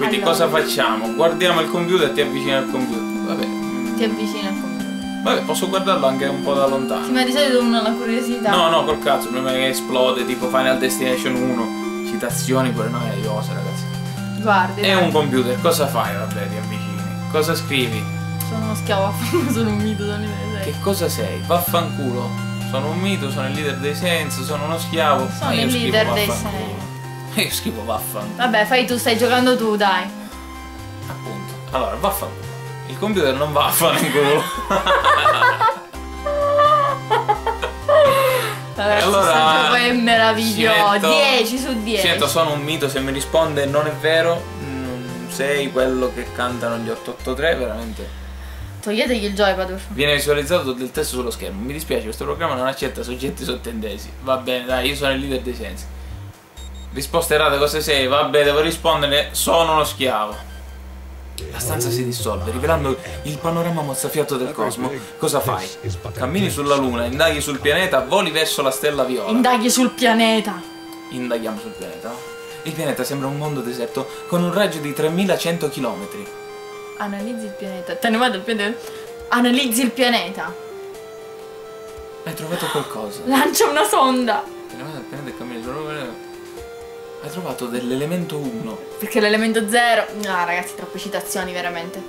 Quindi Allora. cosa facciamo? Guardiamo il computer e ti avvicini al computer. Vabbè. Ti avvicini al computer. Vabbè, posso guardarlo anche un po' da Sì, lontano. ma di solito uno ha la curiosità. No, no, col cazzo, prima che esplode, tipo Final Destination 1. Citazioni pure noiose, ragazzi. Guardi. È dai. un computer, cosa fai? Vabbè, ti avvicini. Cosa scrivi? Sono uno schiavo sono un mito, sono un Che cosa sei? Vaffanculo. Sono un mito, sono il leader dei sensi, sono uno schiavo. Sono il leader dei vaffanculo. Io schifo vaffanculo. Vabbè, fai tu, stai giocando tu, dai. Appunto. Allora, vaffanculo. Il computer non vaffanculo. Ragazzi, allora, sto gioco è meraviglioso. Sciento- 10 su 10. Sento, sono un mito, se mi risponde non è vero, non sei quello che cantano gli 883, veramente. Toglietegli il joypad. Viene visualizzato il testo sullo schermo. Mi dispiace, questo programma non accetta soggetti sottintesi. Va bene, dai, io sono il leader dei sensi. Risposte errate, cosa sei? Vabbè, devo rispondere, sono uno schiavo. La stanza si dissolve, rivelando il panorama mozzafiato del cosmo. Cosa fai? Cammini sulla luna, indaghi sul pianeta, voli verso la stella viola. Indaghi sul pianeta. Indaghiamo sul pianeta. Il pianeta sembra un mondo deserto con un raggio di 3100 km. Analizzi il pianeta. Te ne vado il pianeta. Analizzi il pianeta. Hai trovato qualcosa. Lancia una sonda. Te ne vai dal pianeta e cammini sulla luna. Hai trovato dell'elemento 1. Perché l'elemento zero. No, ragazzi, troppe citazioni, veramente.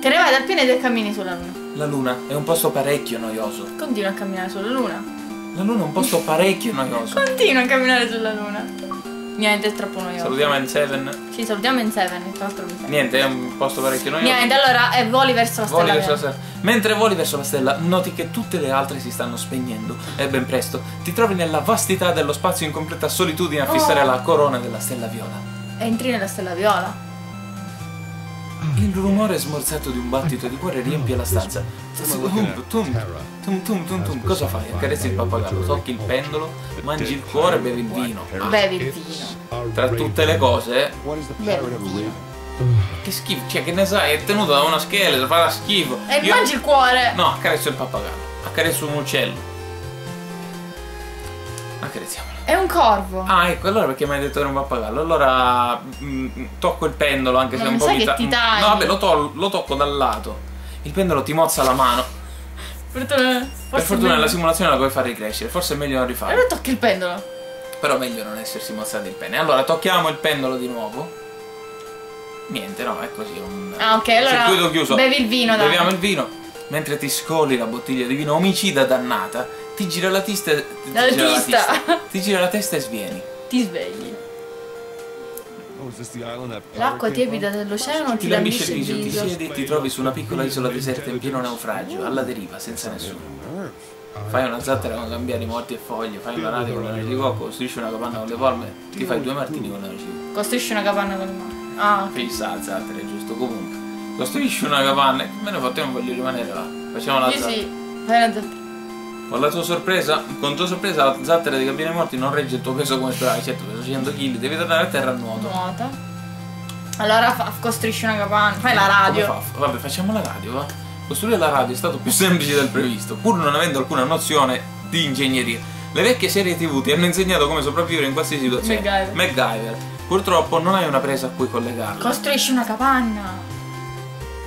Te ne vai dal pianeta e cammini sulla luna. La luna è un posto parecchio noioso. Continua a camminare sulla luna. La luna è un posto parecchio noioso. Continua a camminare sulla luna. Niente, è troppo noioso. Salutiamo N7. Ci salutiamo in Seven, tra l'altro. Niente, è un posto parecchio noioso. Niente, allora eh, voli verso la Voli stella. verso la stella. Mentre voli verso la stella, noti che tutte le altre si stanno spegnendo. E ben presto ti trovi nella vastità dello spazio in completa solitudine a fissare Oh. la corona della stella viola. Entri nella stella viola. Il rumore smorzato di un battito di cuore riempie la stanza. Tum, tum, tum, tum, tum, tum. Cosa fai? Accarezzi il pappagallo, tocchi il pendolo, mangi il cuore e bevi il vino. Bevi il vino. Tra tutte le cose, Bevi il vino. che schifo, cioè che ne sai, è tenuto da uno scheletro, farà schifo. E Io- mangi il cuore. No, accarezzo il pappagallo, accarezzo un uccello. Accarezziamolo. È un corvo. Ah, ecco, allora perché mi hai detto che era un pappagallo? Allora mm, tocco il pendolo anche se è un po' che ta- ti tagli? No, vabbè, lo, tol- lo tocco dal lato. Il pendolo ti mozza la mano. Fortuna, per fortuna nella simulazione la puoi far ricrescere, forse è meglio non rifarlo. Allora tocchi il pendolo. Però meglio non essersi mozzati il pene. Allora, tocchiamo il pendolo di nuovo. Niente, no, è così. Un Ah, ok, allora circuito chiuso. bevi il vino, dai. Beviamo il vino. Mentre ti scoli la bottiglia di vino omicida dannata, ti gira la testa. Ti La gira la testa. Ti gira la testa e svieni. Ti svegli. L'acqua tiepida dell'oceano Ti ti lambisce il viso, ti siedi e ti trovi su una piccola isola deserta in pieno naufragio, alla deriva, senza nessuno. Fai una zattera con cambiari morti e foglie, fai una radio con la di cocco, costruisci una capanna con le palme, ti fai due martini con la cocco. Costruisci una capanna con le mani. Ah. Fissa la zattera, è giusto, comunque. Costruisci una capanna, e me ne fate non voglio rimanere là. Facciamo la Sì, zattera. sì. Fai una zattera. Con la tua sorpresa, con tua sorpresa la zattera dei cabini morti non regge il tuo peso come speravi, certo peso 100 kg, devi tornare a terra a nuoto. Nuota. Allora fa- costruisci una capanna. Fai la radio. fa? Vabbè, facciamo la radio, va. Costruire la radio è stato più semplice del previsto, pur non avendo alcuna nozione di ingegneria. Le vecchie serie TV ti hanno insegnato come sopravvivere in qualsiasi situazione. MacGyver. MacGyver. Purtroppo non hai una presa a cui collegarla. Costruisci una capanna.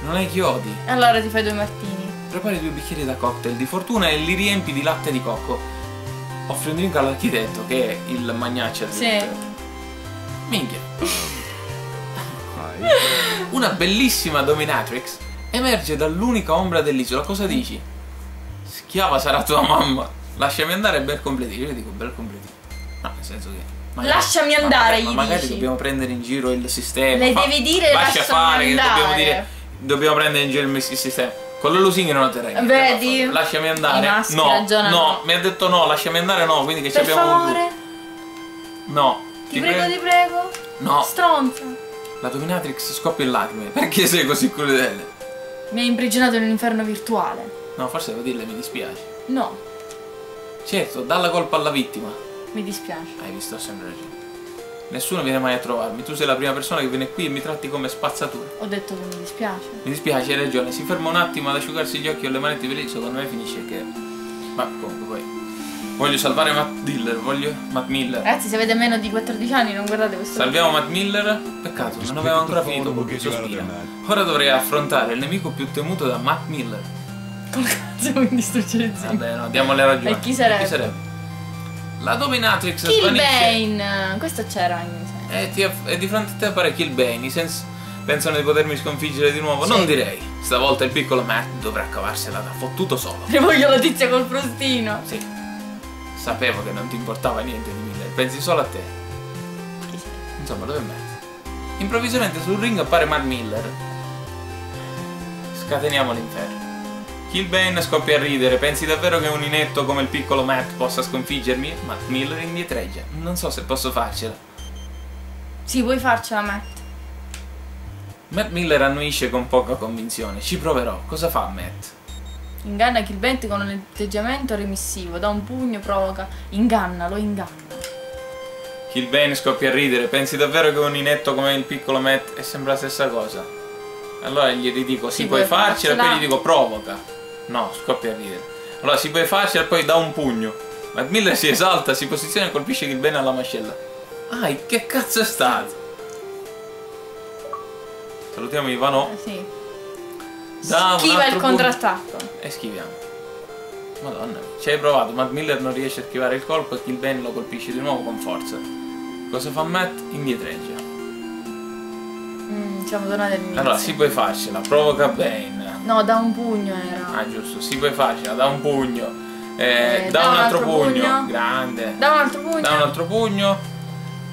non hai chiodi. Allora ti fai due martini. Prepari due bicchieri da cocktail di fortuna e li riempi di latte di cocco. Offri un drink all'architetto, che è il magnaccia del Sì. Minchia. Una bellissima dominatrix emerge dall'unica ombra dell'isola. Cosa dici? Schiava sarà tua mamma. Lasciami andare bel completino. Io dico bel completino. No, nel senso che. Lasciami ma andare, magari- gli ma magari dici. dobbiamo prendere in giro il sistema. Le devi dire, lascia lasciami fare che dobbiamo andare. dire. Dobbiamo prendere in giro il sistema. Con le lusinghe non atterrai. niente, Vedi? Lasciami andare. Maschi no, ragionano. no, mi ha detto no, lasciami andare no, quindi che ci Per abbiamo favore. No. Ti prego, ti prego. No, Stronza. la dominatrix scoppia in lacrime. Perché sei così crudele? Mi hai imprigionato in un inferno virtuale. No, forse devo dirle mi dispiace. No, Certo, dalla colpa alla vittima. mi dispiace. Hai visto, sempre ragione. Nessuno viene mai a trovarmi. Tu sei la prima persona che viene qui e mi tratti come spazzatura. Ho detto che mi dispiace. Mi dispiace, hai ragione. Si ferma un attimo ad asciugarsi gli occhi o le manette per lì. Secondo me finisce che. Ma comunque poi. Voglio salvare Matt Diller, voglio... Matt Miller. Ragazzi, se avete meno di 14 anni non guardate questo Salviamo Matt Miller. Peccato, non avevo ancora finito con questo spina. Ora dovrei affrontare il nemico più temuto da Matt Miller. Col cazzo vuoi distruggere il zinco. Vabbè, no, diamo le ragioni. E chi sarebbe? La dominatrix Kill svanisce Bane! Questo c'era in e, ti aff- e di fronte a te appare Kill Bane. I sens- pensano di potermi sconfiggere di nuovo. Sì. Non direi. Stavolta il piccolo Matt dovrà cavarsela da fottuto solo. Ne voglio la tizia col frustino. Sì. Sapevo che non ti importava niente di Miller, pensi solo a te. Insomma, dove è Matt? Improvvisamente sul ring appare Matt Miller. Scateniamo l'inferno. Killbane scoppia a ridere. Pensi davvero che un inetto come il piccolo Matt possa sconfiggermi? Matt Miller indietreggia. Non so se posso farcela. Sì, vuoi farcela, Matt? Matt Miller annuisce con poca convinzione. Ci proverò. Cosa fa Matt? Inganna Kill Bane con un atteggiamento remissivo. Da un pugno provoca. Inganna, lo inganna. Killbane scoppia a ridere. Pensi davvero che un inetto come il piccolo Matt è sempre la stessa cosa? Allora gli ridico, sì, puoi farcela, e poi gli dico provoca. No, scoppia a ridere. Allora si puoi farcela e poi dà un pugno. Matt Miller si esalta, si posiziona e colpisce Killbane alla mascella. Ah, che cazzo è stato? Salutiamo Ivano. Eh, sì. Da Schiva il contrattacco. E schiviamo. Madonna, ci hai provato, Matt Miller non riesce a schivare il colpo e Killbane lo colpisce di nuovo con forza. Cosa fa Matt? Indietreggia. Siamo tornati all'inizio. Allora, si puoi farcela, provoca Bane. No, da un pugno era. Ah, giusto, si puoi farcela, da un pugno. Eh, Eh, da, un altro, pugno. Grande. Da un altro pugno. Da un altro pugno.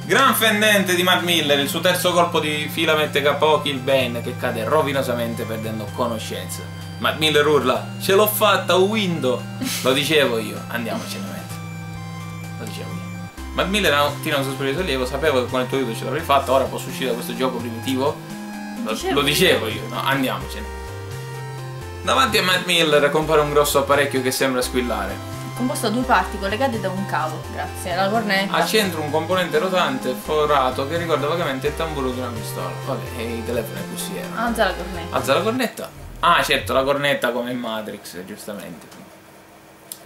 Gran fendente di Matt Miller, il suo terzo colpo di fila mette KO Killbane che cade rovinosamente perdendo conoscenza. Matt Miller urla, ce l'ho fatta, Window! Lo dicevo io, andiamocene Matt. Lo dicevo io. Matt Miller tira un sospiro di sollievo, sapevo che con il tuo aiuto ce l'avrei fatta, ora posso uscire da questo gioco primitivo. Lo, Dicevo lo dicevo io, no, andiamocene. Davanti a Matt Miller compare un grosso apparecchio che sembra squillare. Composto da due parti collegate da un cavo. Grazie. La cornetta. Al centro un componente rotante forato che ricorda vagamente il tamburo di una pistola. Vabbè, e i telefoni così erano. Alza la cornetta. Alza la cornetta. Ah, certo, la cornetta come in Matrix, giustamente.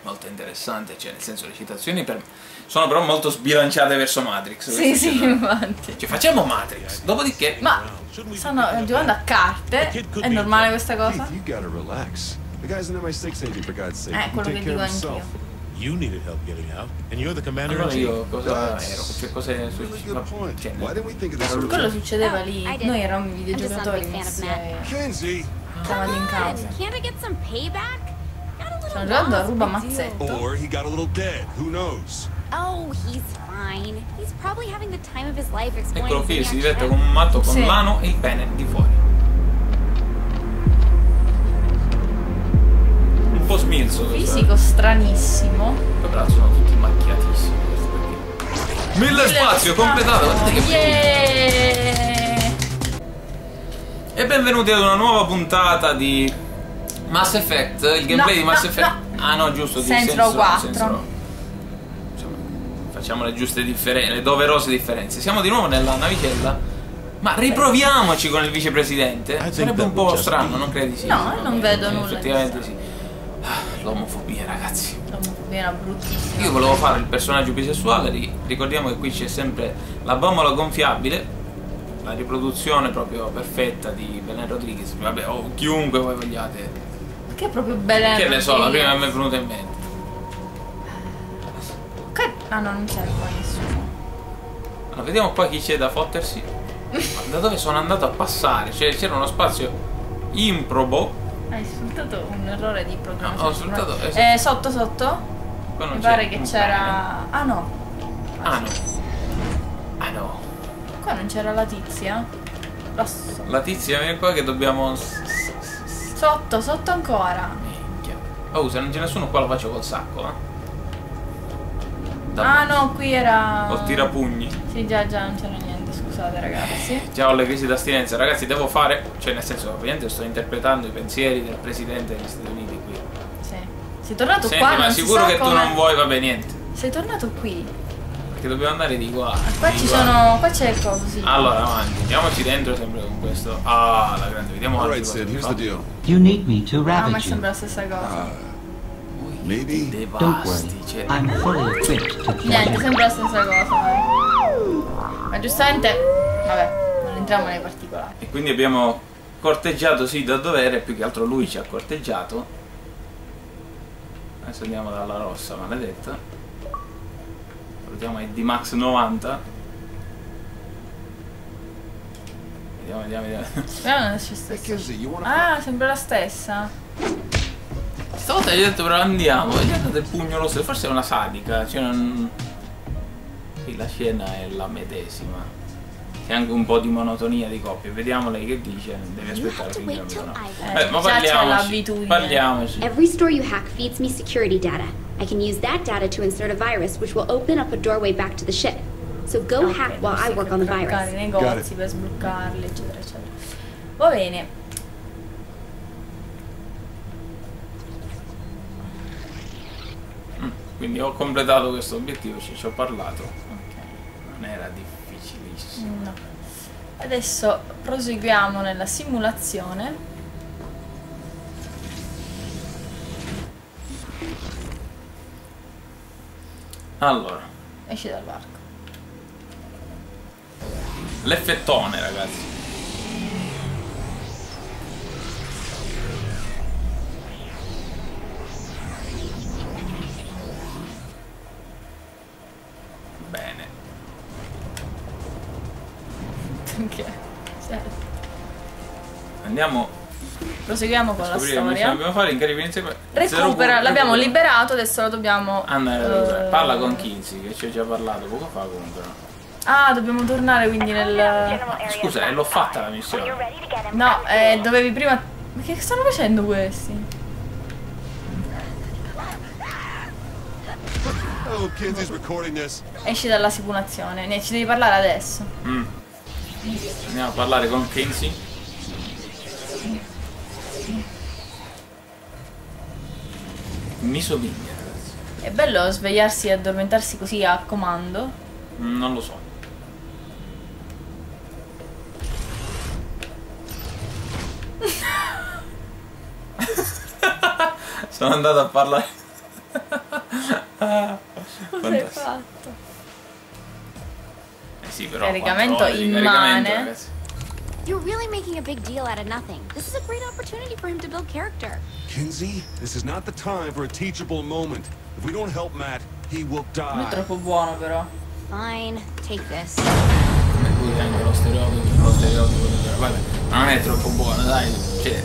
Molto interessante, cioè, nel senso le citazioni per... sono però molto sbilanciate verso Matrix. Sì, sì, citazioni. infatti. Ci facciamo Matrix. Dopodiché, Ma stanno giocando a carte. È normale questa cosa? Keith, you gotta relax. The guy's an MI6 agent, for God's sake. Eh, quello che dico anch'io. You needed help getting out, and you're the commander allora io cosa ero? Cioè, cosa è successo? Cioè, Quello succedeva Oh, lì. Noi eravamo i videogiocatori a- Kenzie! chiamati in causa. Can't I get some payback? Got a little Stanno giocando a ruba mazzetto. Or he got a little dead. Who knows? Oh, he's fine. He's probably having the time of his life exploring Eccolo qui, si diverte come un matto con Sì. l'ano e il pene di fuori. Un po' smilzo. Fisico stranissimo. Poi però sono tutti macchiatissimi perché. Mille spazio completato! Guardate che Yeah! E benvenuti ad una nuova puntata di Mass Effect, il gameplay No, di Mass no, Effect. no. Ah no, giusto, di Saints Row 4. Saints Row. Insomma, facciamo le giuste differenze, le doverose differenze. Siamo di nuovo nella navicella. Ma riproviamoci con il vicepresidente. think Sarebbe un po' just strano, non credi sì? No, non vedo sì, nulla Effettivamente sì. Ah, L'omofobia, ragazzi. L'omofobia era bruttissima. Io volevo fare il personaggio bisessuale, ri- ricordiamo che qui c'è sempre la bambola gonfiabile, la riproduzione proprio perfetta di Belen Rodriguez, vabbè, o chiunque voi vogliate. Che è proprio bella. che ne so, la prima che mi è venuta in mente. Che... Ah no, non c'era qua nessuno. Allora, vediamo qua chi c'è da fottersi. Ma da dove sono andato a passare? Cioè c'era uno spazio improbo. Hai sfruttato un errore di programmazione. No, ho sfruttato- esatto. Eh, sotto sotto? Mi c'è pare che c'era. Ah no. Ah no. Ah no. qua non c'era la tizia. Lassù. La tizia viene qua che dobbiamo. Sotto, sotto ancora. Minchia. Oh, se non c'è nessuno qua lo faccio col sacco, eh. Ah no, qui era. Col tirapugni. Sì, già, già, non c'era niente, scusate ragazzi. Già ho le crisi d'astinenza, ragazzi, devo fare, cioè nel senso, ovviamente sto interpretando i pensieri del presidente degli Stati Uniti qui. Sì. Sei tornato Senti, qua, ma sicuro che tu come- non vuoi, vabbè, niente. Sei tornato qui. Perché dobbiamo andare di qua. Qua di ci qua. sono. Qua c'è il coso, sì. Allora, avanti, andiamoci dentro sempre con questo. Ah, la grande, vediamo All right, Sid, here's the deal. You need me to Ah, ma ravage sembra la stessa cosa. Uh. Maybe. Don't worry. I'm fully equipped to Niente, sempre la stessa cosa. Ma giustamente, vabbè, non entriamo nei particolari. E quindi abbiamo corteggiato sì da dovere, più che altro lui ci ha corteggiato. Adesso andiamo dalla rossa, maledetta. Salutiamo il D-Max 90. Vediamo, vediamo, vediamo. Speriamo non ci wanna Ah, sembra la stessa. Stavolta gli ho detto però andiamo, e gli ha dato il pugno lo stesso, forse è una sadica, cioè non... Sì, la scena è la medesima. C'è anche un po' di monotonia di coppie, vediamo lei che dice, devi aspettare non till no. I Eh, ma parliamoci, parliamoci. Every store you hack feeds me security data. I can use that data to insert a virus, which will open up a doorway back to the ship. So go Ok, hack while I work on the virus. negozi it. per sbloccarli, eccetera, eccetera. Va bene. Quindi ho completato questo obiettivo, ci, ci ho parlato. Ok. Non era difficilissimo. No. Adesso proseguiamo nella simulazione. Allora, Esci dal varco. l'effettone ragazzi. Perché? Sì. Andiamo Proseguiamo con la storia. dobbiamo fare. Incarico insieme. Recupera, l'abbiamo liberato, adesso lo dobbiamo. Andare a recuperare. eh, Parla con Kinsey che ci ho già parlato poco fa comunque. Ah, dobbiamo tornare quindi nel. Scusa, eh, l'ho fatta la missione. No, eh, dovevi prima. Ma che stanno facendo questi? Oh, Kinsey's recording this. Esci dalla simulazione. Ne, ci devi parlare adesso. Mm. Andiamo a parlare con Kinsey. Mi somiglia. È bello svegliarsi e addormentarsi così a comando. Mm, Non lo so. Sono andato a parlare. Cosa hai fatto? Sì, però Caricamento immane. You're really making a big deal out of nothing. This is a great opportunity for him to build character. Kinsey, this is not the time for a teachable moment. If we don't help Matt, he will Non è die. troppo buono però. Fine, take this. Poi anche lo stereotipo, lo stereotipo vabbè, non è troppo buono, dai. Cioè,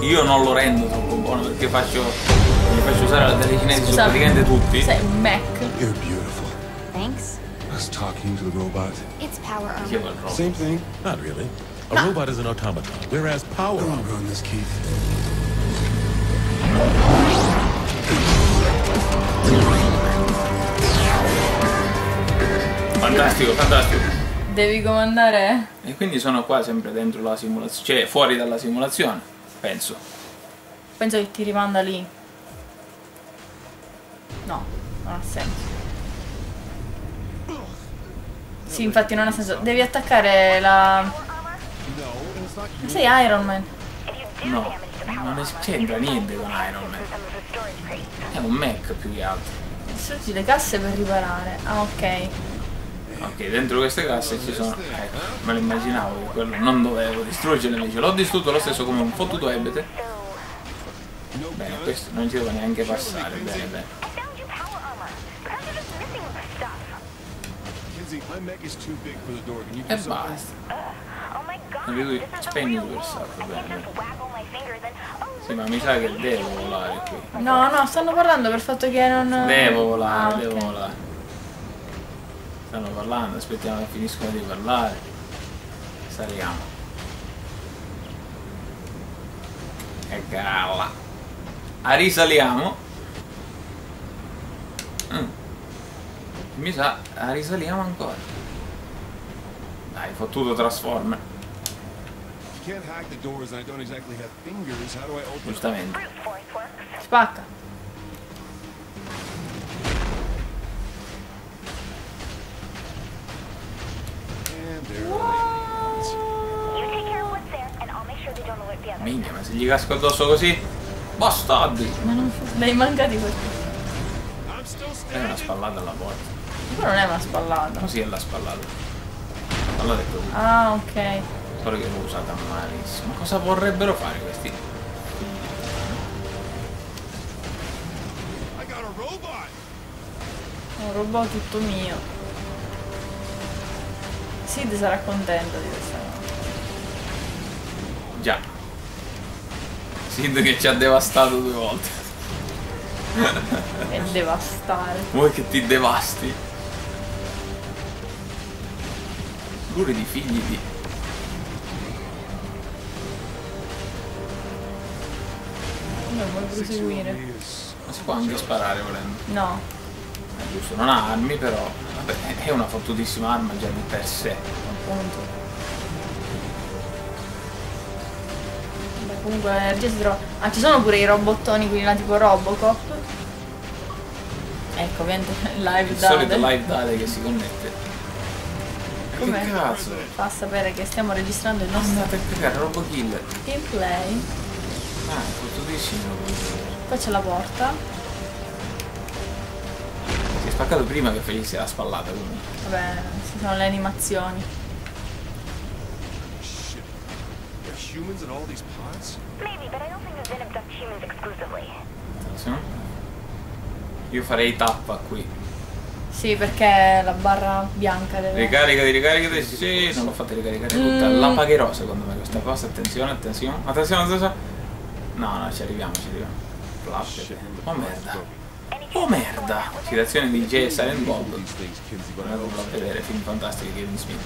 eh, io non lo rendo troppo buono perché faccio. Mi faccio usare la telecinesi su praticamente tutti. Sei un Mac. You're beautiful. Thanks. Was talking to the robot. It's power armor. Same thing. Not really. A robot is an automaton, whereas power Don't armor run this, Keith. Fantastico, fantastico. Devi comandare? E quindi sono qua sempre dentro la simulazione, cioè fuori dalla simulazione, penso. Penso che ti rimanda lì. No, non ha senso. Sì, infatti non ha senso. Devi attaccare la. Ma sei Iron Man. No, non c'entra niente con Iron Man. È un Mac più che altro. Distruggi le casse per riparare. Ah, ok. Ok, dentro queste casse ci sono. Ecco, me lo immaginavo che quello non dovevo distruggerle, invece l'ho distrutto lo stesso come un fottuto ebete. Bene, questo non ci devo neanche passare, bene, bene. E basta. Lui spegni il bersaglio, bene. Sì, ma mi sa che devo volare qui. No, no, stanno parlando per il fatto che non. Devo volare, Ah, devo ok. volare. Stanno parlando, aspettiamo che finiscono di parlare. Saliamo. E calla. A risaliamo. Mm. Mi sa, risaliamo ancora. Dai, fottuto Transformer. Giustamente. Spacca. Minchia, ma se gli casco addosso così. Bastardi! Ma non dai mancati questi. È una spallata alla porta. Quello non è una spallata. Così è la spallata. Allora è così. Ah, ok. Solo che l'ho usata malissimo. Cosa vorrebbero fare questi? Un robot tutto mio. Sid sarà contento di questa cosa. Già. Sid che ci ha devastato due volte. E devastare. Vuoi che ti devasti? Pure di figli di... Non vuoi proseguire. Ma si può anche sparare volendo. No. È giusto, non ha armi però. Vabbè, è una fottutissima arma già di per sé. appunto. Beh, comunque l'energia si trova. Ah, ci sono pure i robottoni, quelli là tipo Robocop. Ecco, ovviamente live Il da solito live date che si connette. Ma Com'è? Che cazzo? fa sapere che stiamo registrando il nostro Andate a cagare, Robo Killer. gameplay. Ah, è fottutissimo. Poi c'è la porta. Si è spaccato prima che facessi la spallata comunque. Vabbè, ci sono le animazioni. Shit. There's humans in all these pods? Maybe, but I don't think the Zen abduct humans exclusively. Attenzione. Io farei tappa qui. Sì, perché la barra bianca deve. Ricaricati, ricaricati, sì, sì, non l'ho fatta ricaricare tutta. Mm. La pagherò secondo me questa cosa. Attenzione, attenzione, attenzione, attenzione. No, no, ci arriviamo, ci arriviamo. Flappete. Oh merda. Oh merda. Citazione di J. Silent Bob. Don't a vedere film fantastici di Kevin Smith.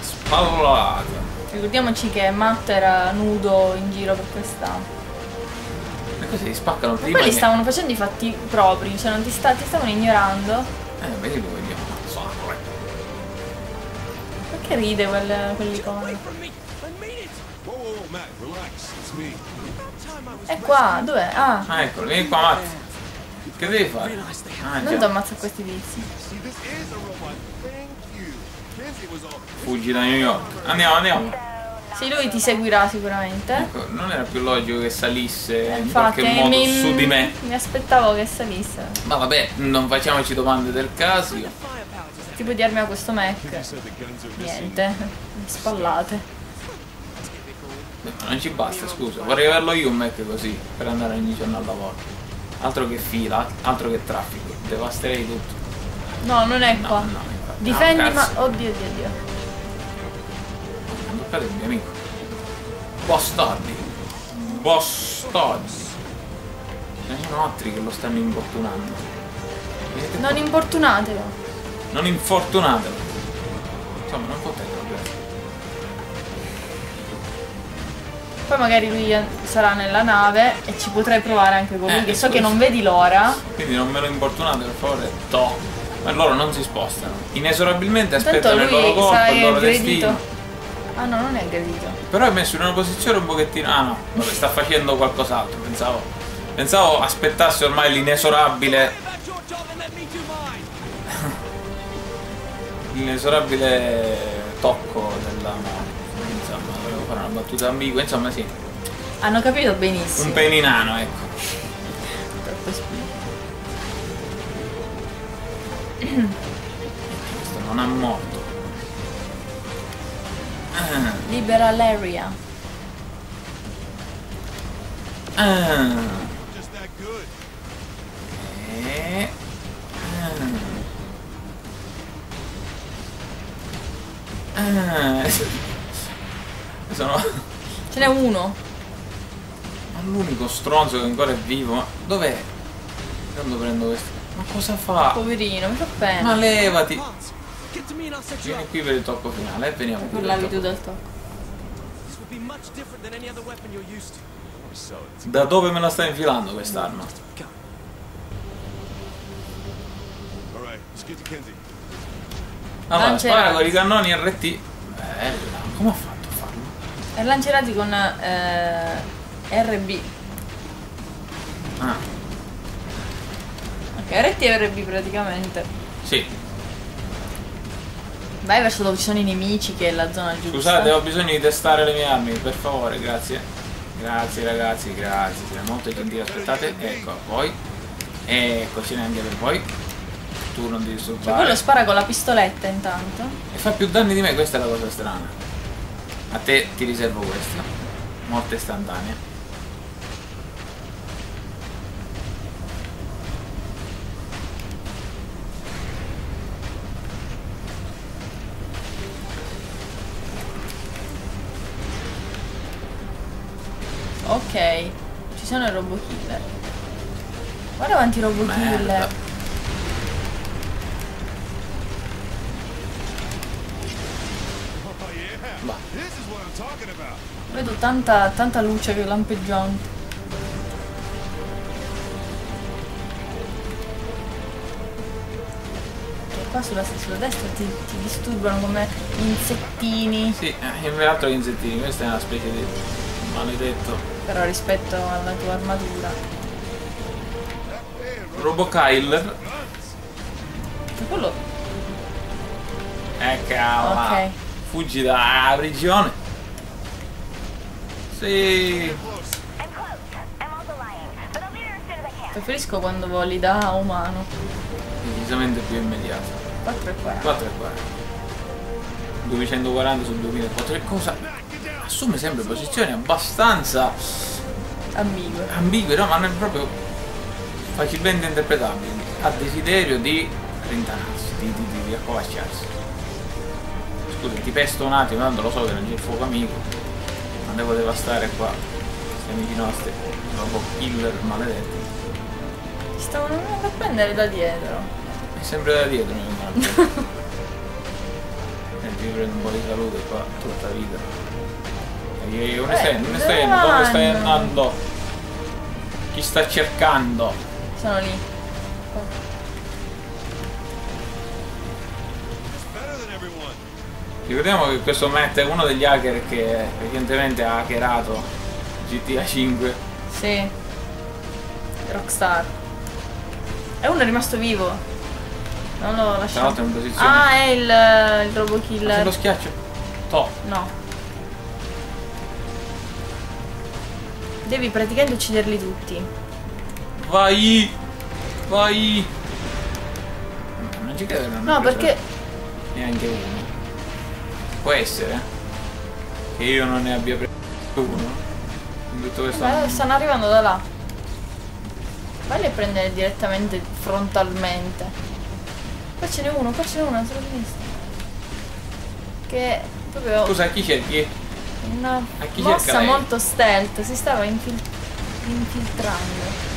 Spallata. Ricordiamoci che Matt era nudo in giro per questa. Così spaccano Ma prima quelli stavano facendo i fatti propri, cioè non ti, sta- ti stavano ignorando. Eh, vedi dove andiamo. Sorry. Perché ride quel, quell'icona? Me. È qua, dov'è? Ah, Ah, eccolo, vieni qua, Matt. Che devi fare? Ah, non ti ammazza questi tizi. All. Fuggi da New York. Andiamo, andiamo. Sì, lui ti seguirà sicuramente. Ecco, non era più logico che salisse Eh, in Infatti, qualche modo mi, su di me. mi aspettavo che salisse. Ma vabbè, non facciamoci domande del caso. Tipo di armi a questo missing. Niente. Spallate. Ma non ci basta, scusa. Vorrei averlo io un Mac così per andare ogni giorno al lavoro. Altro che fila, altro che traffico. Devasterei tutto. No, non è No, qua. no. Difendi no, ma. Oddio, oddio, oddio. Il mio amico. Bastardi. Bastardi. Ce ne sono altri che lo stanno importunando. Vedete? Non importunatelo. Non infortunatelo. Insomma, non potete. Poi magari lui sarà nella nave e ci potrai provare anche con lui, Eh, che so che non vedi l'ora. Quindi non me lo importunate per favore. To. Ma loro non si spostano. Inesorabilmente aspettano il loro sarà il loro destino. Ah no, non è aggredito. Però è messo in una posizione un pochettino. Ah no, vabbè, sta facendo qualcos'altro. Pensavo. Pensavo aspettasse ormai l'inesorabile. l'inesorabile tocco della. Insomma, volevo fare una battuta ambigua. Insomma, sì. Hanno capito benissimo. Un peninano, ecco. Troppo spinto. Questo non ha morto. Ah, Libera l'area. ah. Good. Eh, ah. Ah. Sono Ce n'è uno. l'unico stronzo che ancora è vivo. Ma dov'è? Quando prendo questo? Ma cosa fa? Poverino, mi fa pena. Ma levati! Vieni qui per il tocco finale e veniamo qui. Parlavi tu tocco. del tocco. Da dove me la stai infilando quest'arma? Allora, Lancia spara con i cannoni RT. Bella, come ha fatto a farlo? E lancerati con eh, RB. Ah, Ok, RT e RB praticamente. sì. Vai verso dove ci sono i nemici che è la zona giusta. Scusate, ho bisogno di testare le mie armi, per favore, grazie. Grazie ragazzi, grazie, siete molto gentili, aspettate, ecco a voi. Ecco, n'è anche per voi. Tu non devi Cioè, quello disturbare. spara con la pistoletta intanto. E fa più danni di me, questa è la cosa strana. A te ti riservo questa. Morte istantanea. Ok, ci sono i robot killer. Guarda quanti robot Merda. killer. Vedo tanta, tanta luce che lampeggiante. E qua sulla, sulla destra ti, ti disturbano come insettini. Sì, eh, in altro gli insettini, questa è una specie di maledetto Però rispetto alla tua armatura. Robokyler. E quello. Eccola. Ok. Fuggi da prigione. Sì. Preferisco quando voli da umano. Decisamente più immediato. 4 e 40. 4 e 40. 240 su 2004. Che cosa? Assume sempre posizioni abbastanza Ambigue. ambigue, no? Ma non è proprio facilmente interpretabili. Ha desiderio di rintanarsi, di, di, di, di accovacciarsi. Scusa, ti pesto un attimo, tanto lo so che non c'è il fuoco amico. Ma devo devastare qua questi amici nostri. Robo killer maledetti. Stavano a prendere da dietro. È sempre da dietro, mi immagino. Senti, io prendo un po' di salute qua tutta la vita. E dove stai? Dove stai? dove Dove stai andando? Chi sta cercando? Sono lì. Ricordiamo che questo Matt è uno degli hacker che recentemente ha hackerato GTA 5. Sì. Rockstar. E uno è rimasto vivo. Non l'ho Tra lasciato. l'altro in posizione. Ah, è il, il robot Ah, killer. se lo schiaccio. To. No. Devi praticamente ucciderli tutti. Vai! Vai! Non ci credo non No, perché. Neanche uno. Può essere che io non ne abbia preso uno. In tutto questo Beh, stanno arrivando da là. Vai a prendere direttamente frontalmente. Qua ce n'è uno, qua ce n'è uno sulla sinistra. Che proprio Scusa, chi cerchi? Una mossa molto stealth. Si stava infil- infiltrando.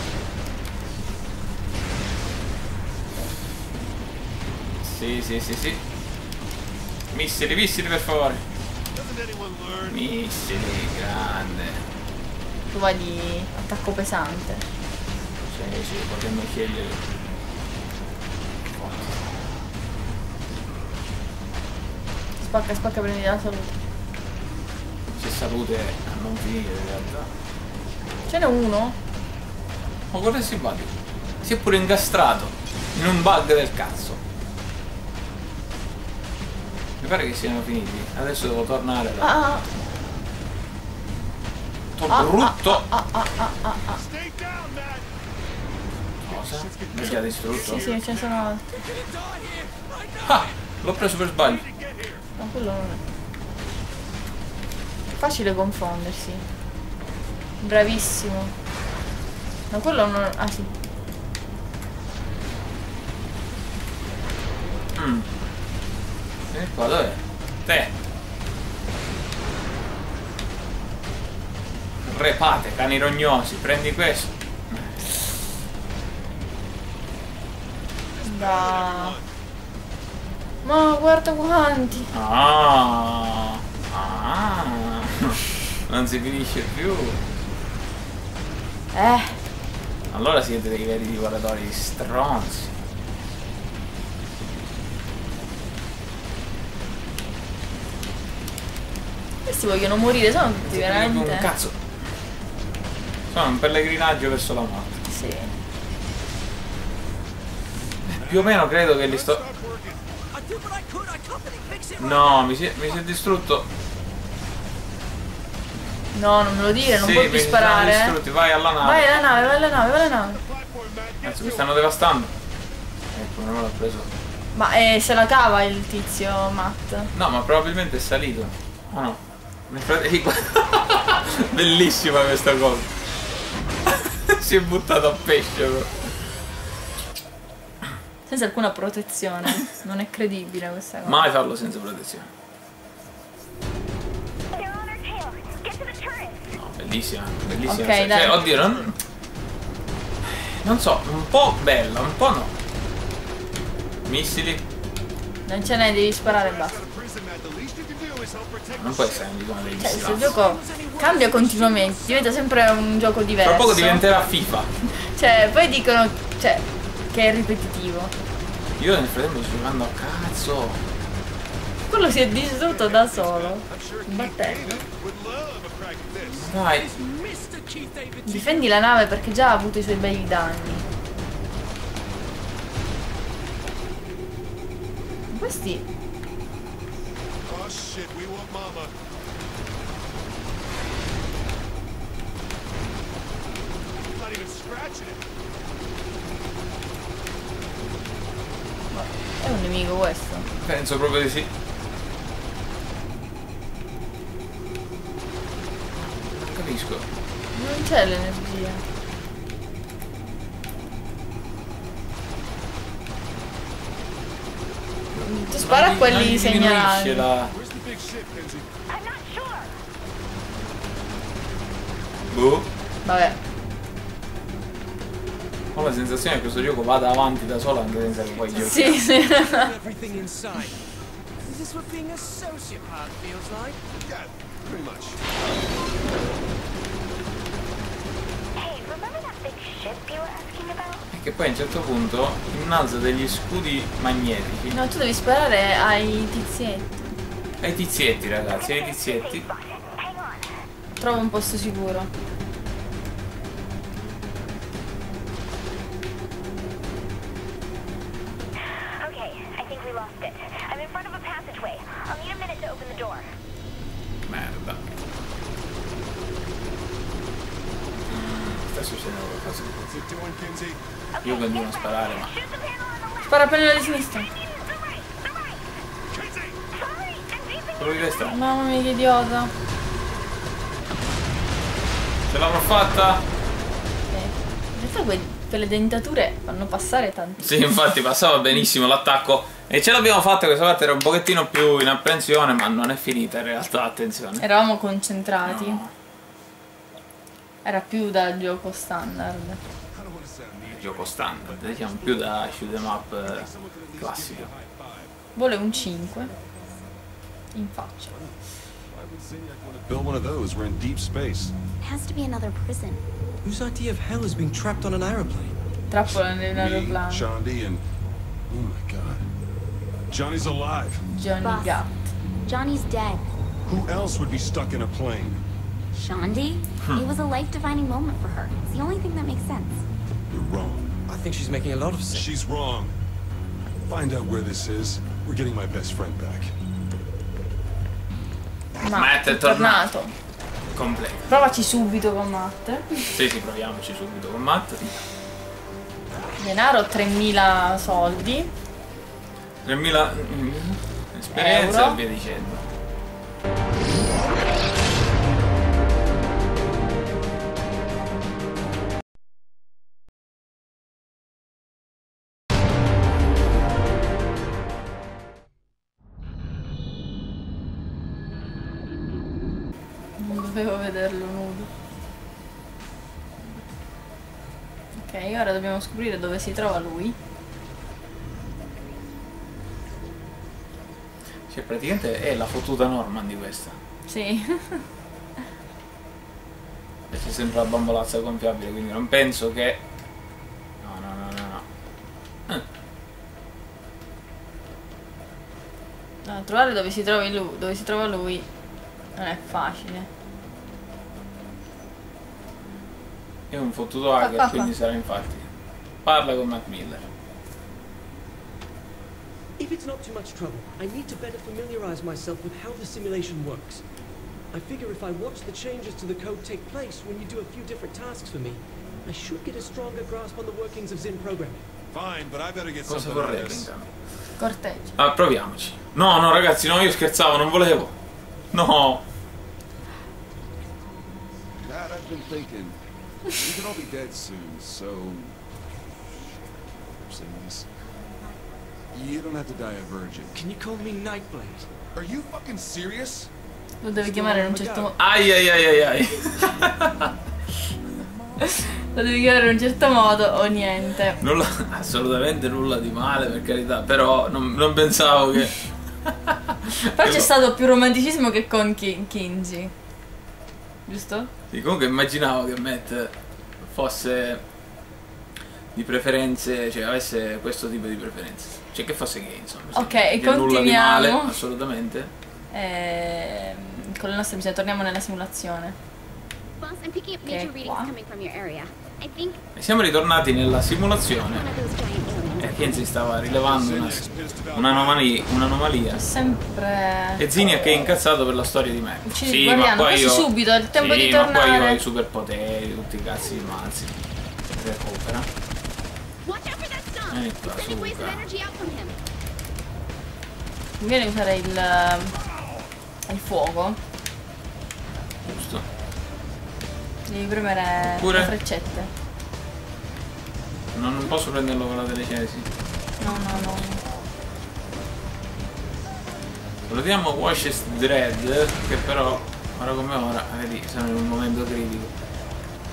Sì, sì, sì, sì. Missili, missili per favore. Missili, grande. Tu vai di attacco pesante. Sì, sì, potremmo scegliere. Spacca, spacca, prendi la salute. Salute a non finire in realtà. Ce n'è uno? Ma guarda si bug. Si è pure incastrato in un bug del cazzo. Mi pare che siano finiti. Adesso devo tornare da. Ah, To ah, brutto. ah, ah, ah, ah, ah. Cosa? Mi ha distrutto? Sì, sì, ce ne sono altri. Ah! L'ho preso per sbaglio. Ma quello non è. Facile confondersi. Bravissimo. Ma quello non. Ah sì. Mm. E qua dov'è? Te. Repate, cani rognosi, prendi questo. Da. Ma guarda quanti. Ah, ah, non si finisce più. Eh. Allora siete dei veri divoratori stronzi. Questi vogliono morire, sono tutti Un veramente. cazzo. Sono un pellegrinaggio verso la morte. Sì. Più o meno credo che li sto. No, mi si è, mi si è distrutto. No, non me lo dire, non Sì, puoi più sparare. distrutti, vai alla nave. Vai alla nave, vai alla nave, vai alla nave. Cazzo, mi stanno devastando. Ecco, non l'ho preso. Ma eh, se la cava il tizio Matt. No, ma probabilmente è salito. O no? Bellissima questa cosa. si è buttato a pesce. però. Senza alcuna protezione. non è credibile questa cosa. Mai farlo senza protezione. Bellissima, bellissima. Ok, Cioè, oddio, non... Non so, un po' bella, un po' no. Missili. Non ce n'è, devi sparare e basta. Non può essere un dei Cioè, questo gioco cambia continuamente, diventa sempre un gioco diverso. Tra poco diventerà FIFA. Cioè, poi dicono cioè, che è ripetitivo. Io nel frattempo sto giocando a cazzo. Quello si è distrutto da solo. Battendo. would love a crack at this. Dai. Difendi la nave perché già ha avuto i suoi bei danni. Questi Oh shit, we want mama. È un nemico questo. Penso proprio di sì. Capisco. Non c'è l'energia. Tu spara a Non quelli segnalati. la... Boh. Vabbè. Ho la sensazione che questo gioco vada avanti da solo anche senza che poi giochi. Sì, sì. Is this what being a sociopath feels like? Yeah, pretty much. Hey, remember that big ship you were asking about? E che poi a un certo punto innalza degli scudi magnetici. No, tu devi sparare ai tizietti. Ai tizietti ragazzi, ai tizietti. Trova un posto sicuro. Io continuo a sparare ma... Spara a pennella di sinistra. Quello di destra. Mamma mia che idiota. Ce l'avrò fatta? Eh, in realtà que- quelle dentature fanno passare tanto. Sì, infatti passava benissimo l'attacco. E ce l'abbiamo fatta questa volta, era un pochettino più in apprensione, ma non è finita in realtà, attenzione. Eravamo concentrati. No. Era più da gioco standard. Gioco standard, diciamo più da shoot 'em up eh, classico. Vuole un 5. In faccia. Build one of those, we're in deep space. It has to be another prison. Whose idea of hell is being trapped on an aeroplane? Trappola nell'aeroplano. Shandi, and... Oh my god. Johnny's alive. Johnny Boss. Johnny's dead. Who else would be stuck in a plane? Shandi? It was a life-defining moment for her. It's the only thing that makes sense. You're wrong. I think she's making a lot of sense. She's wrong. Find out where this is. We're getting my best friend back. Matt è tornato. Completo. Provaci subito con Matt. Sì, sì, proviamoci subito con Matt. Denaro 3000 soldi. 3000 mm, esperienza Euro. e via dicendo. Dobbiamo scoprire dove si trova lui. Cioè, praticamente è la fottuta Norman di questa. Sì. C'è sempre la bambolazza gonfiabile, quindi non penso che... No, no, no, no, no. No, trovare dove si, trovi lui, dove si trova lui non è facile. È un fottuto hacker, quindi sarà infatti. Parla con Matt Miller. If it's not too much trouble, I need to better familiarize myself with how the simulation works. I figure if I watch the changes to the code take place when you do a few different tasks for me, I should get a stronger grasp on the workings of Zin programming. Fine, but I better get Cosa something out of vorrei this. Corteggio. Ah, proviamoci. No, no, ragazzi, no, io scherzavo, non volevo. No. Dad, I've been thinking. We can all be dead soon, so. Saying You don't have to die a virgin. Can you call me Nightblade? Are you fucking serious? Lo devi chiamare in un certo modo. Ai ai ai ai ai. Lo devi chiamare in un certo modo o niente. Nulla, assolutamente nulla di male, per carità, però non, non pensavo che... Però c'è stato più romanticismo che con Ki- Kinsey. Giusto? Sì, comunque immaginavo che Matt fosse di preferenze, cioè avesse questo tipo di preferenze. Cioè che fosse gay, insomma. Ok, e Che nulla di male, continuiamo. assolutamente. Ehm, con le nostre missioni, torniamo nella simulazione. Qua. think E siamo ritornati nella simulazione e Kenzie stava rilevando una- un'anomalia, un'anomalia. Sempre. E Zinniak è incazzato per la storia di Mac. Uccidi Sì, ma poi quasi io... subito, il tempo sì, di ma poi io ho tornare. i superpoteri, tutti i cazzi di mazzi. Recupera. Watch out for that stone. Vieni It's qua, sending waves of Suga. energy out from him. Mi viene a usare il. il fuoco. Giusto. Devi premere Oppure? le freccette. Non, non posso prenderlo con la telecesi. No, no, no. Salutiamo Washes Dread, che però, ora come ora, vedi, sono in un momento critico.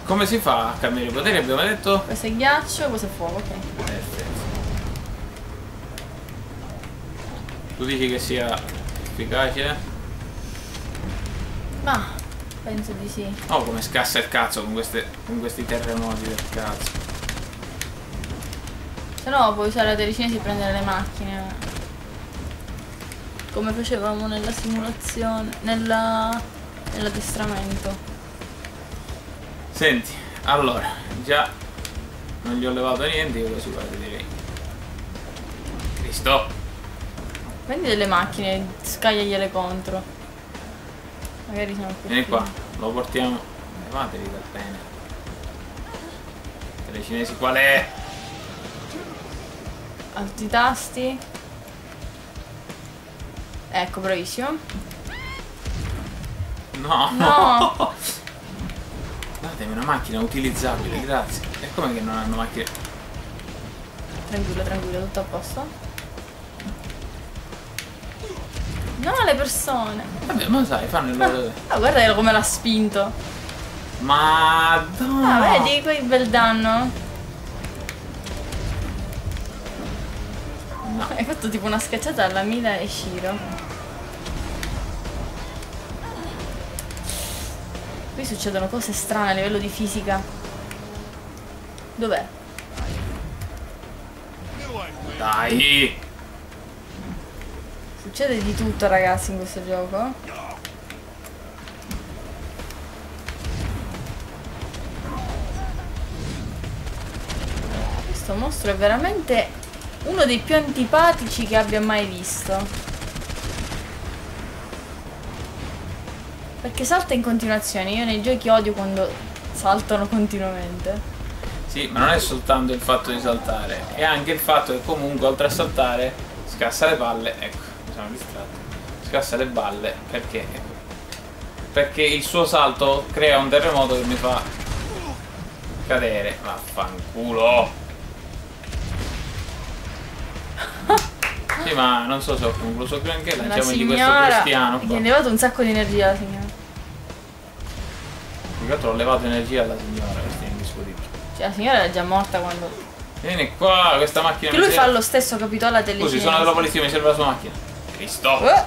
Come si fa a cambiare i poteri? Abbiamo detto? Questo è ghiaccio, questo è fuoco, ok. Perfetto. Tu dici che sia efficace? Ma penso di sì. Oh, come scassa il cazzo con, queste, con questi terremoti del cazzo. Se no puoi usare la telecinesi e prendere le macchine. Come facevamo nella simulazione. Nella. nell'addestramento. Senti, allora, già non gli ho levato niente, io così guarda direi. Cristo! Prendi delle macchine, scagliagliele contro. Magari sono più. Vieni qua, lo portiamo. Levatevi dal bene. Telecinesi qual è? Alti tasti. Ecco, bravissimo. No! No! Datemi una macchina utilizzabile, grazie. E come che non hanno macchine? Tranquillo, tranquillo, tutto a posto. No, le persone. Vabbè, ma sai, fanno il loro. Ah, guarda come l'ha spinto. Ma Ah, vedi quel bel danno? No. Hai fatto tipo una scacciata alla Mila e Shiro. Qui succedono cose strane a livello di fisica. Dov'è? Dai! Succede di tutto ragazzi in questo gioco. Questo mostro è veramente uno dei più antipatici che abbia mai visto. Perché salta in continuazione. Io nei giochi odio quando saltano continuamente. Sì, ma non è soltanto il fatto di saltare, è anche il fatto che comunque oltre a saltare scassa le palle, ecco, mi sono distratto. Scassa le balle perché ecco, perché il suo salto crea un terremoto che mi fa cadere. Vaffanculo. Sì, ma non so se ho concluso granché, La lanciamogli questo cristiano qua. ha levato un sacco di energia la signora. Più che altro ho levato energia alla signora, questo è indiscutibile. Cioè la signora era già morta quando... Vieni qua, questa macchina Che lui mi fa serve. lo stesso, capito? Alla Scusi, telecinesi. sono della polizia, mi serve la sua macchina. Cristo! Eh,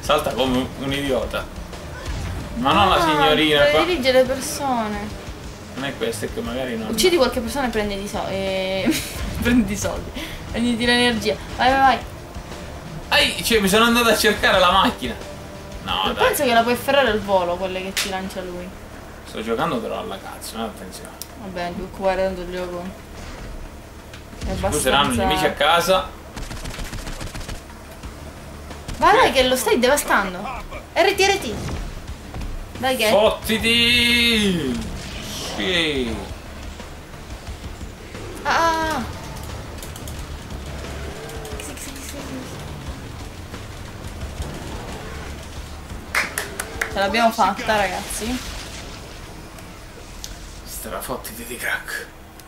Salta come un- un idiota. Ma non la ah, signorina deve qua. dirige le persone. Non è questa, è che magari non. Uccidi qualche persona e prendi i soldi. E... prendi i soldi. Prenditi l'energia. Vai, vai, vai. Ai, cioè mi sono andato a cercare la macchina. No, dai. Penso che la puoi afferrare al volo, quelle che ti lancia lui. Sto giocando però alla cazzo, no? Attenzione. Vabbè, non occupare tanto il gioco. È Scuseranno gli abbastanza... amici a casa. Vai, vai, che lo stai devastando. RT, RT. Dai che... Fottiti! Sì. Ah! Ce l'abbiamo fatta, ragazzi. Strafottiti di crack.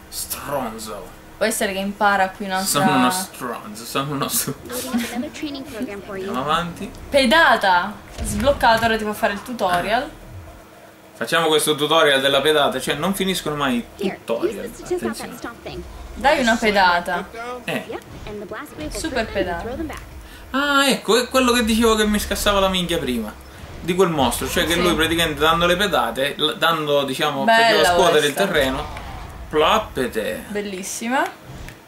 Stronzo. Può essere che impara qui un'altra... Sono uno stronzo, sono uno stronzo. Andiamo avanti. Pedata! Sbloccato, ora ti fa fare il tutorial. Facciamo questo tutorial della pedata, cioè non finiscono mai i tutorial. Attenzione. Dai una pedata. Eh. Super back. Ah, ecco, è quello che dicevo che mi scassava la minchia prima. Di quel mostro, cioè che Sì. lui praticamente dando le pedate, dando, diciamo, Bella faceva scuotere il terreno, plappete Bellissima.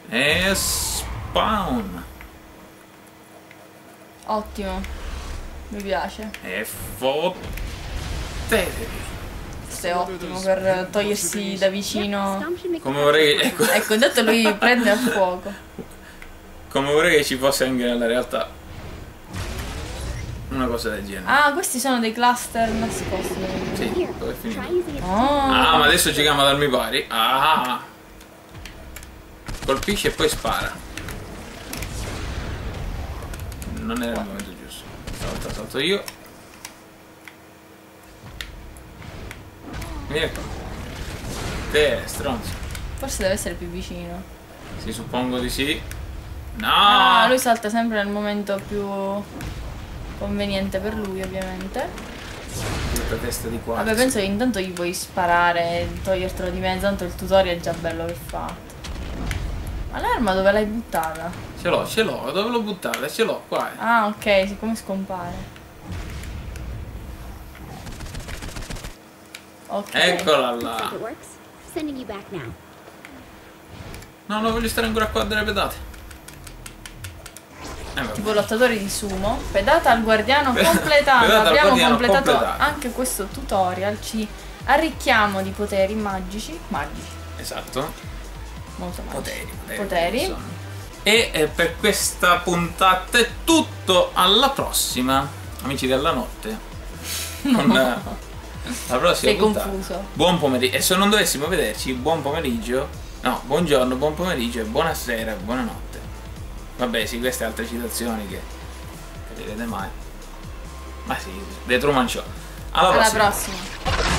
e spawn. Ottimo. Mi piace. E fottetevi. Questo è ottimo per togliersi da vicino. Come vorrei che, ecco, Ecco, intanto lui prende a fuoco. come vorrei che ci fosse anche nella realtà una cosa del genere. Ah, questi sono dei cluster nascosti. Sì, dove è finito? Oh. Ah, ma adesso giochiamo ad armi pari. Ah. Colpisce e poi spara. Non era il momento giusto. Stavolta salto io. Vieni qua. Te, stronzo. Forse deve essere più vicino. Sì, suppongo di sì. No! Ah, lui salta sempre nel momento più conveniente per lui, ovviamente. Tutta testa di qua. Vabbè, penso che intanto gli puoi sparare e togliertelo di mezzo, tanto il tutorial è già bello che fa. Ma l'arma dove l'hai buttata? Ce l'ho, ce l'ho. Dove l'ho buttata? Ce l'ho qua. eh. Ah, ok, siccome scompare. Ok. Eccola là. No, no, voglio stare ancora qua a delle pedate. Eh. Tipo lottatori di sumo. Pedata al guardiano completata. Abbiamo guardiano completato completata. anche questo tutorial. Ci arricchiamo di poteri magici. Magici. Esatto. Molto magici. Poteri. Poteri. Poteri. E eh, per questa puntata è tutto. Alla prossima, amici della notte. Con, eh, la prossima Sei puntata. confuso. Buon pomeriggio. E se non dovessimo vederci, buon pomeriggio. No, buongiorno, buon pomeriggio e buonasera, buonanotte. Vabbè, sì, queste altre citazioni che capirete mai. Ma sì, The Truman Show. Alla Alla prossima. prossima.